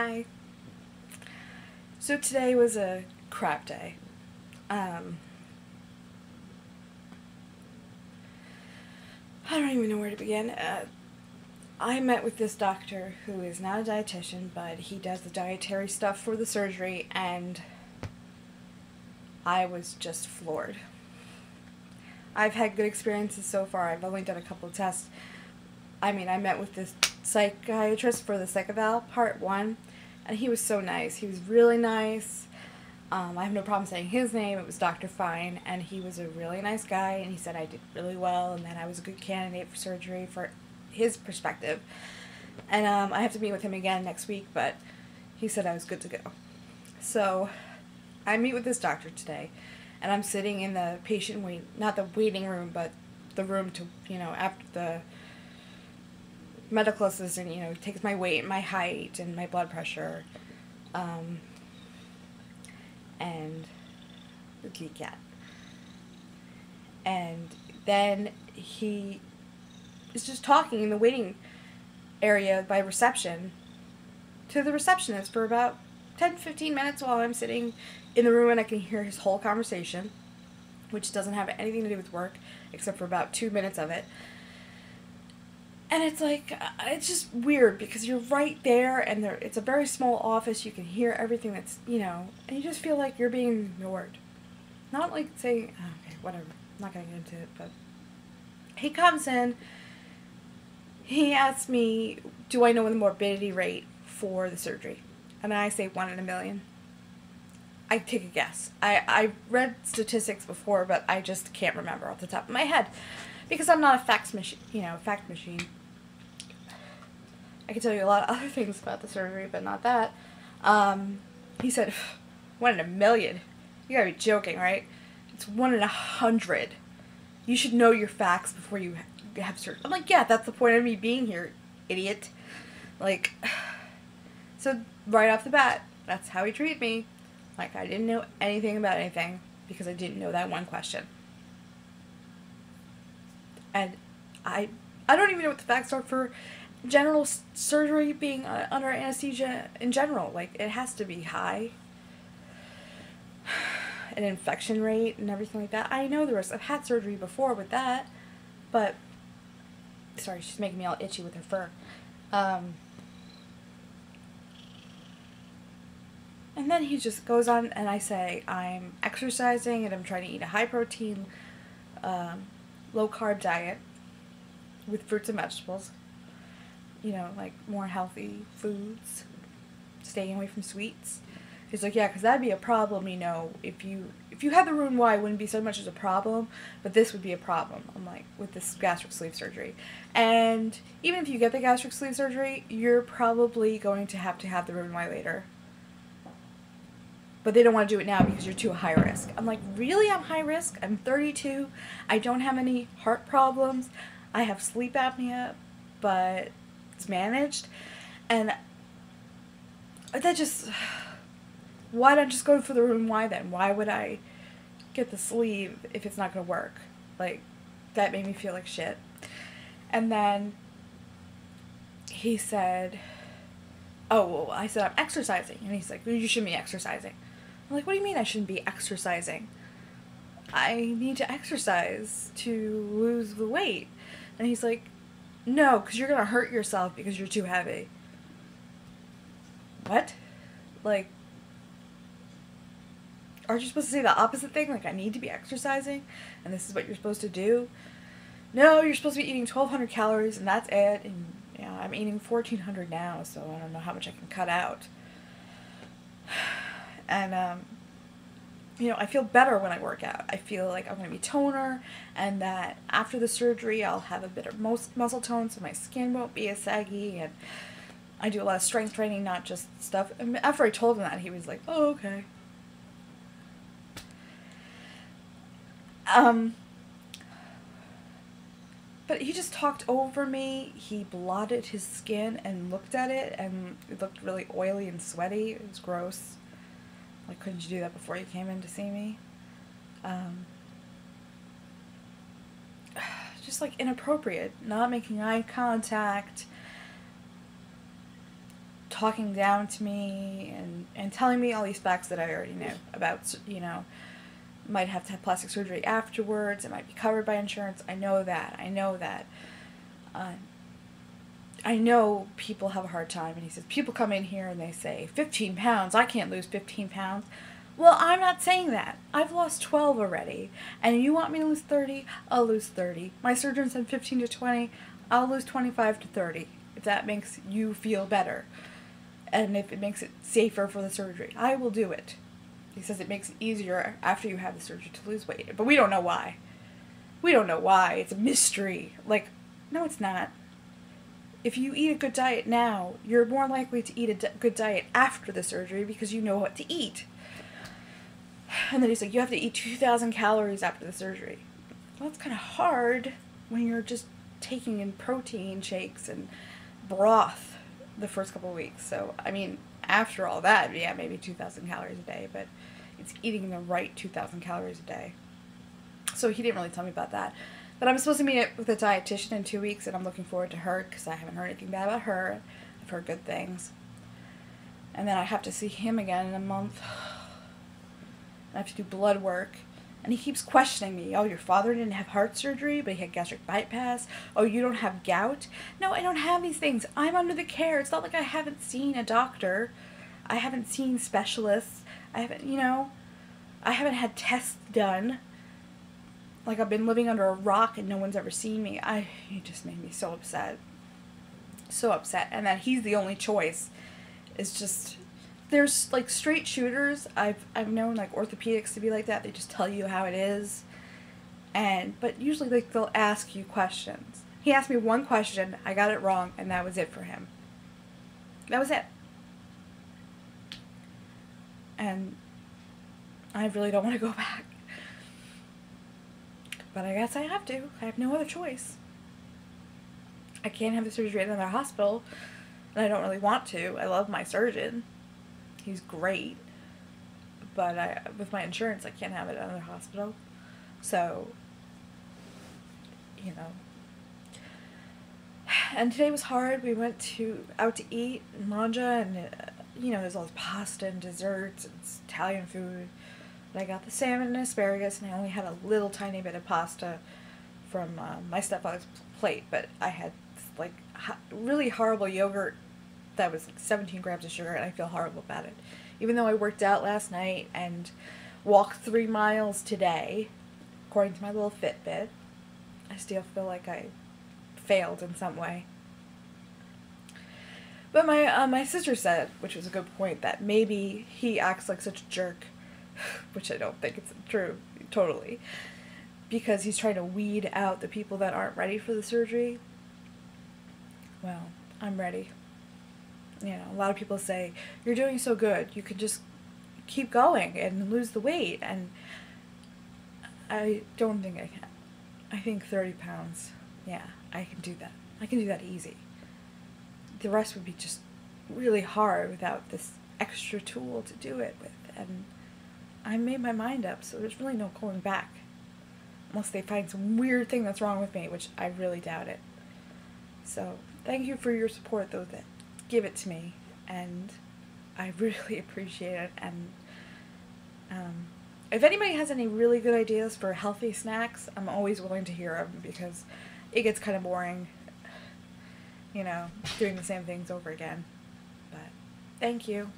Hi. So today was a crap day. Um, I don't even know where to begin. Uh, I met with this doctor who is not a dietitian, but he does the dietary stuff for the surgery, and I was just floored. I've had good experiences so far. I've only done a couple of tests. I mean, I met with this psychiatrist for the psych eval part one, and he was so nice. He was really nice. Um, I have no problem saying his name. It was Dr. Fine, and he was a really nice guy, and he said I did really well, and that I was a good candidate for surgery for his perspective. And um, I have to meet with him again next week, but he said I was good to go. So I meet with this doctor today, and I'm sitting in the patient wait, not the waiting room, but the room to, you know, after the medical assistant, you know, takes my weight, my height, and my blood pressure, um, and the kitty cat. And then he is just talking in the waiting area by reception to the receptionist for about 10 15 minutes while I'm sitting in the room and I can hear his whole conversation, which doesn't have anything to do with work except for about two minutes of it. And it's like, uh, it's just weird because you're right there and there, it's a very small office. You can hear everything that's, you know, and you just feel like you're being ignored. Not like saying, oh, okay, whatever. I'm not to get into it, but he comes in. He asks me, do I know the morbidity rate for the surgery? And I say one in a million. I take a guess. I, I read statistics before, but I just can't remember off the top of my head because I'm not a fax machine, you know, fact machine. I can tell you a lot of other things about the surgery, but not that. Um, he said, one in a million. You gotta be joking, right? It's one in a hundred. You should know your facts before you have surgery. I'm like, yeah, that's the point of me being here, idiot. Like, so right off the bat, that's how he treated me. Like I didn't know anything about anything because I didn't know that one question. And I, I don't even know what the facts are for general surgery being uh, under anesthesia in general. Like it has to be high. An infection rate and everything like that. I know the risk. I've had surgery before with that, but sorry, she's making me all itchy with her fur. Um, and then he just goes on, and I say I'm exercising and I'm trying to eat a high protein, um, low carb diet with fruits and vegetables you know, like more healthy foods, staying away from sweets. He's like, yeah, because that'd be a problem, you know, if you if you had the Roux-en-Y, it wouldn't be so much as a problem, but this would be a problem. I'm like, with this gastric sleeve surgery. And even if you get the gastric sleeve surgery, you're probably going to have to have the Roux-en-Y later. But they don't want to do it now because you're too high risk. I'm like, really? I'm high risk? I'm 32. I don't have any heart problems. I have sleep apnea, but it's managed. And that just why not just go for the Roux-en-Y then? Why would I get the sleeve if it's not gonna work? Like that made me feel like shit. And then he said, "Oh, well, I said I'm exercising," and he's like, well, "You shouldn't be exercising." I'm like, "What do you mean I shouldn't be exercising? I need to exercise to lose the weight." And he's like, no, because you're going to hurt yourself because you're too heavy. What? Like, aren't you supposed to say the opposite thing? Like, I need to be exercising, and this is what you're supposed to do? No, you're supposed to be eating 1,200 calories, and that's it. And, yeah, I'm eating 1,400 now, so I don't know how much I can cut out. And, um, you know, I feel better when I work out. I feel like I'm going to be toner and that after the surgery I'll have a bit of most muscle tone so my skin won't be as saggy and I do a lot of strength training, not just stuff. And after I told him that, he was like, oh, okay. Um, but he just talked over me. He blotted his skin and looked at it, and it looked really oily and sweaty. It was gross. Like, couldn't you do that before you came in to see me? Um, just like inappropriate, not making eye contact, talking down to me and, and telling me all these facts that I already knew about, you know, might have to have plastic surgery afterwards. It might be covered by insurance. I know that. I know that. Uh, I know people have a hard time, and he says people come in here and they say 15 pounds. I can't lose 15 pounds. Well, I'm not saying that. I've lost 12 already, and you want me to lose 30? I'll lose 30. My surgeon said 15 to 20. I'll lose 25 to 30 if that makes you feel better, and if it makes it safer for the surgery. I will do it. He says it makes it easier after you have the surgery to lose weight, but we don't know why. We don't know why. It's a mystery. Like, no, it's not. If you eat a good diet now, you're more likely to eat a good diet after the surgery because you know what to eat. And then he's like, you have to eat 2,000 calories after the surgery. Well, that's kind of hard when you're just taking in protein shakes and broth the first couple weeks. So, I mean, after all that, yeah, maybe 2,000 calories a day, but it's eating the right 2,000 calories a day. So he didn't really tell me about that. But I'm supposed to meet with a dietitian in two weeks, and I'm looking forward to her because I haven't heard anything bad about her. I've heard good things. And then I have to see him again in a month. I have to do blood work. And he keeps questioning me. Oh, your father didn't have heart surgery, but he had gastric bypass. Oh, you don't have gout? No, I don't have these things. I'm under the care. It's not like I haven't seen a doctor. I haven't seen specialists. I haven't, you know, I haven't had tests done. Like I've been living under a rock and no one's ever seen me. I he just made me so upset. So upset. And that he's the only choice. It's just there's like straight shooters. I've I've known like orthopedics to be like that. They just tell you how it is. And but usually like they'll ask you questions. He asked me one question, I got it wrong, and that was it for him. That was it. And I really don't want to go back. But I guess I have to. I have no other choice. I can't have the surgery at another hospital, and I don't really want to. I love my surgeon. He's great. But I with my insurance I can't have it at another hospital. So you know. And today was hard. We went to out to eat in Mangia and uh, you know, there's all this pasta and desserts and Italian food. I got the salmon and asparagus, and I only had a little tiny bit of pasta from uh, my stepfather's plate. But I had like really horrible yogurt that was like 17 grams of sugar, and I feel horrible about it. Even though I worked out last night and walked three miles today, according to my little Fitbit, I still feel like I failed in some way. But my uh, my sister said, which was a good point, that maybe he acts like such a jerk, which I don't think it's true totally, because he's trying to weed out the people that aren't ready for the surgery. Well, I'm ready. You know, a lot of people say you're doing so good, you can just keep going and lose the weight, and I don't think I can. I think thirty pounds. Yeah, I can do that. I can do that easy the rest would be just really hard without this extra tool to do it with. And I made my mind up, so there's really no going back. Unless they find some weird thing that's wrong with me, which I really doubt it. So, thank you for your support, though, that give it to me. And I really appreciate it. And um, if anybody has any really good ideas for healthy snacks, I'm always willing to hear them because it gets kind of boring you know, doing the same things over again. But thank you.